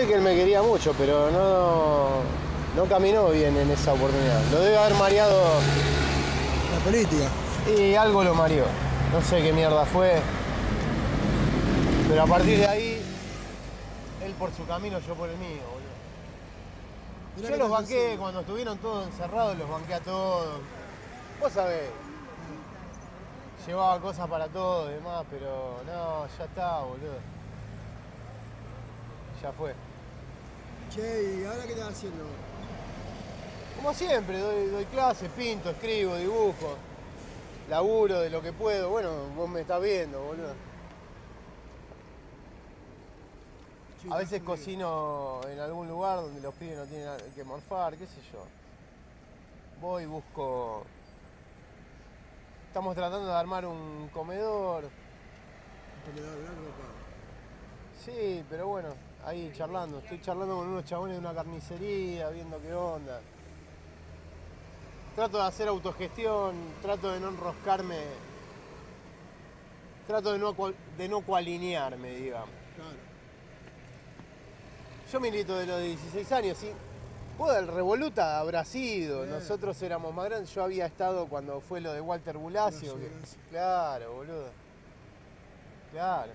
Que él me quería mucho, pero no, no caminó bien en esa oportunidad. Lo debe haber mareado La política. y algo lo mareó. No sé qué mierda fue. Pero a partir de ahí, él por su camino, yo por el mío, boludo. Mirá Yo los banqué, cuando estuvieron todos encerrados, los banqué a todos. Vos sabés. Llevaba cosas para todos y demás, pero no, ya está, boludo. Ya fue. Che, ¿y ahora qué estás haciendo? Como siempre, doy, doy clases, pinto, escribo, dibujo, laburo de lo que puedo. Bueno, vos me estás viendo, boludo. A veces cocino en algún lugar donde los pibes no tienen que morfar, qué sé yo. Voy, busco. Estamos tratando de armar un comedor. Un comedor blanco. Sí, pero bueno, ahí charlando. Estoy charlando con unos chabones de una carnicería, viendo qué onda. Trato de hacer autogestión, trato de no enroscarme. Trato de no, de no coalinearme, digamos. Claro. Yo milito de los 16 años, sí. Vos del Revoluta habrá sido, Bien. nosotros éramos más grandes. Yo había estado cuando fue lo de Walter Bulacio. Bulacio, que- Bulacio. Claro, boludo. Claro.